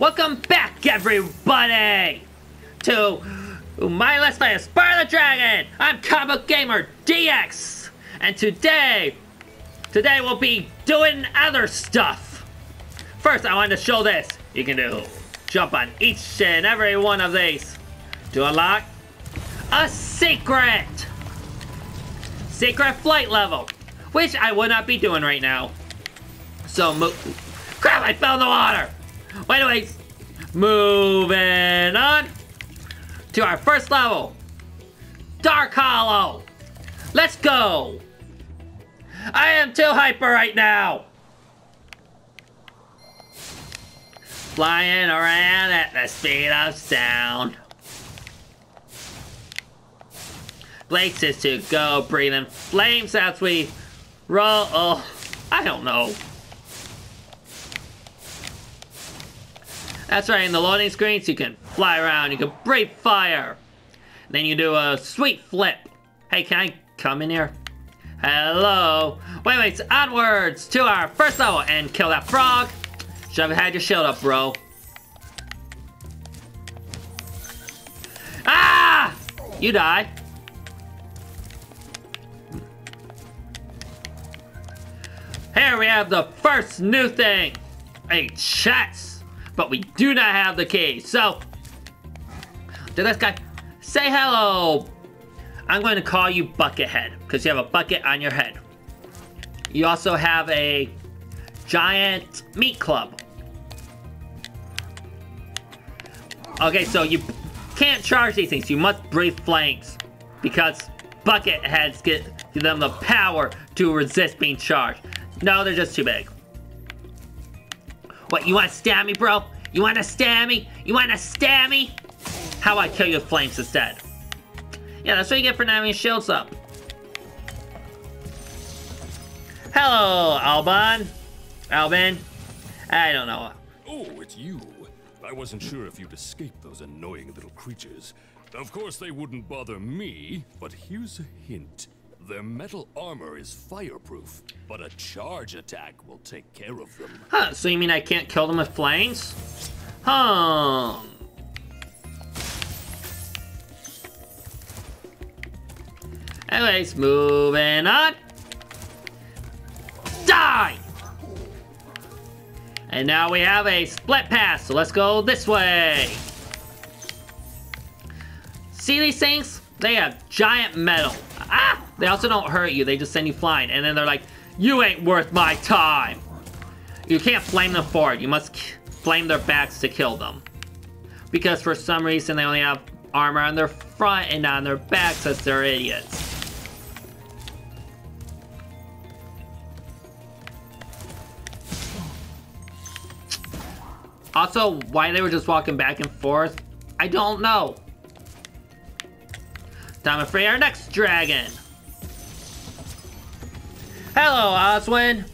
Welcome back, everybody, to my Let's Play of Spyro Dragon. I'm Comic Gamer DX, and today, today we'll be doing other stuff. First, I want to show this. You can do jump on each and every one of these to unlock a secret, secret flight level, which I would not be doing right now. So, crap! I fell in the water. Wait, wait. Moving on to our first level. Dark Hollow. Let's go. I am too hyper right now. Flying around at the speed of sound. Places to go, breathing flames as we roll. Oh, I don't know. That's right, in the loading screens, you can fly around, you can breathe fire. Then you do a sweet flip. Hey, can I come in here? Hello. Wait, wait, onwards to our first level and kill that frog. Should have had your shield up, bro. Ah! You die. Here we have the first new thing. A chest. But we do not have the key. So, to this guy, say hello. I'm going to call you Buckethead because you have a bucket on your head. You also have a giant meat club. Okay, so you can't charge these things. You must breathe flames because bucket heads get give them the power to resist being charged. No, they're just too big. What, you want to stab me, bro? You want to stab me? You want to stab me? How I kill you with flames instead? Yeah, that's what you get for not having shields up. Hello, Alban. Alban. I don't know. Oh, it's you. I wasn't sure if you'd escape those annoying little creatures. Of course they wouldn't bother me, but here's a hint. Their metal armor is fireproof, but a charge attack will take care of them. Huh, so you mean I can't kill them with flames? Huh. Anyways, moving on. Die! And now we have a split pass, so let's go this way. See these things? They have giant metal. Ah! They also don't hurt you, they just send you flying. And then they're like, you ain't worth my time. You can't flame them forward, you must flame their backs to kill them. Because for some reason they only have armor on their front and not on their backs as they're idiots. Also, why they were just walking back and forth, I don't know. Time to free our next dragon. Hello, Oswin.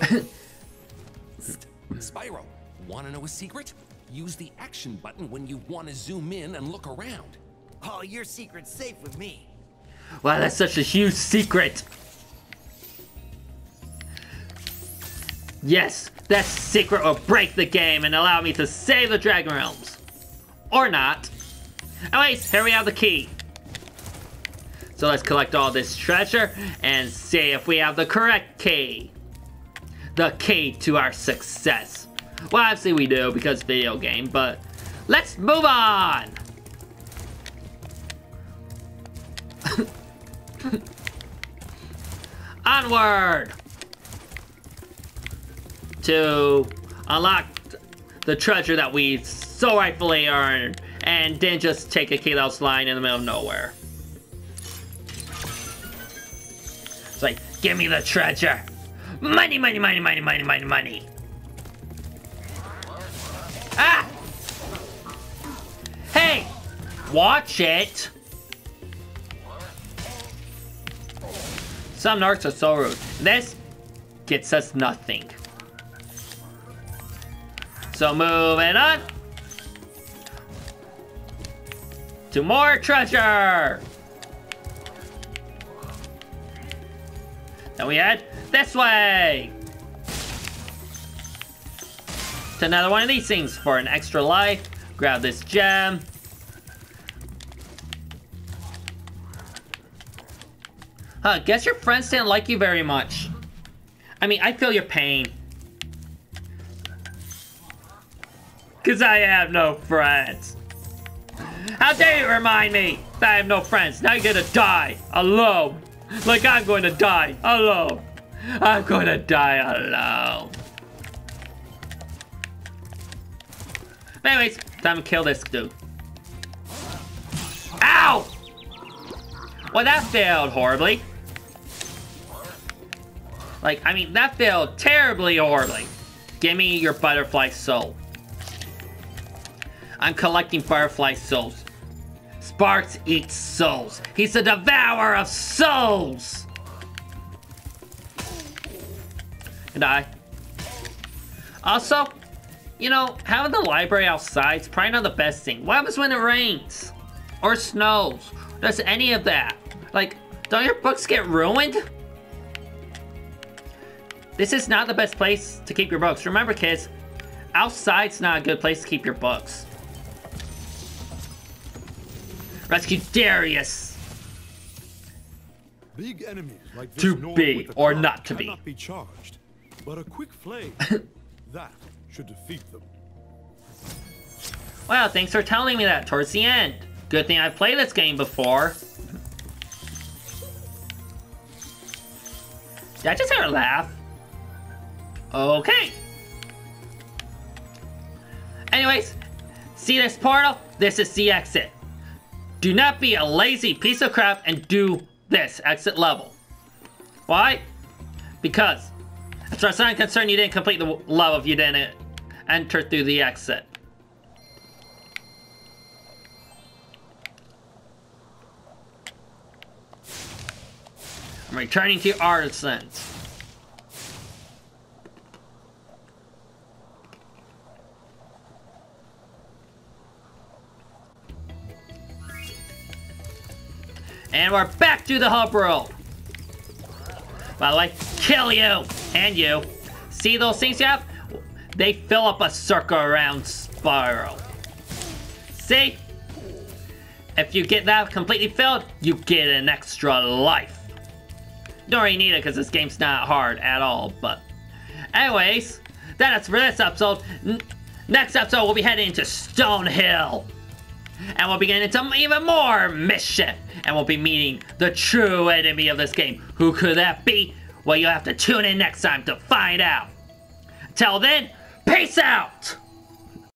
Spyro, wanna know a secret? Use the action button when you wanna zoom in and look around. Oh, your secret's safe with me. Wow, that's such a huge secret. Yes, that secret will break the game and allow me to save the Dragon Realms. Or not. Anyways, here we have the key. So let's collect all this treasure and see if we have the correct key. The key to our success. Well, obviously we do because video game, but let's move on. Onward! To unlock the treasure that we so rightfully earned and then just take a key was lying in the middle of nowhere. Give me the treasure. Money, money, money, money, money, money, money. Ah! Hey! Watch it! Some narcs are so rude. This gets us nothing. So moving on. To more treasure! Then we head this way! to another one of these things for an extra life. Grab this gem. Huh, guess your friends didn't like you very much. I mean, I feel your pain. Cause I have no friends. How dare you remind me that I have no friends? Now you're gonna die alone. Like I'm going to die alone. I'm going to die alone. Anyways, time to kill this dude. Ow! Well, that failed horribly. Like, I mean, that failed terribly horribly. Give me your butterfly soul. I'm collecting butterfly souls. Sparx eats souls. He's a devourer of souls! And I. Also, you know, having the library outside is probably not the best thing. What happens when it rains? Or snows? Does any of that? Like, don't your books get ruined? This is not the best place to keep your books. Remember, kids, outside's not a good place to keep your books. Rescue Darius! Big enemies like this To be or not to be. be charged, but a quick flame that should defeat them. Well, thanks for telling me that towards the end. Good thing I've played this game before. Did I just hear a laugh? Okay. Anyways, see this portal? This is the exit. Do not be a lazy piece of crap and do this exit level. Why? Because, as far as I'm concerned, you didn't complete the level if you didn't enter through the exit. I'm returning to artisans. And we're back to the hub world. Well, I kill you and you. See those things you have? They fill up a circle around Spyro. See? If you get that completely filled, you get an extra life. Don't really need it because this game's not hard at all, but... Anyways, that's for this episode. N next episode, we'll be heading into Stonehill. And we'll be getting into even more mischief. And we'll be meeting the true enemy of this game. Who could that be? Well, you'll have to tune in next time to find out. Till then, peace out!